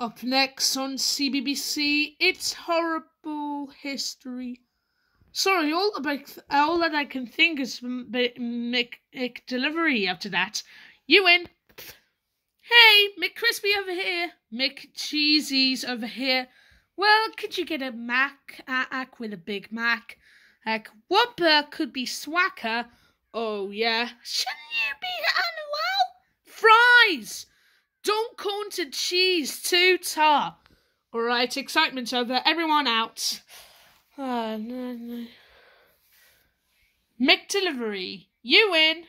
Up next on CBBC, it's horrible history. Sorry, all about all that I can think is Mick, McDelivery. After that, you win. Hey, McCrispy over here, McCheesies over here. Well, could you get a Mac ack with a Big Mac? Like Whopper could be Swacker. Oh yeah, shouldn't you be Animal? Fries. Don't cone to cheese too tar. All right, excitement over. Everyone out. Oh, no, no. Mick delivery. You win.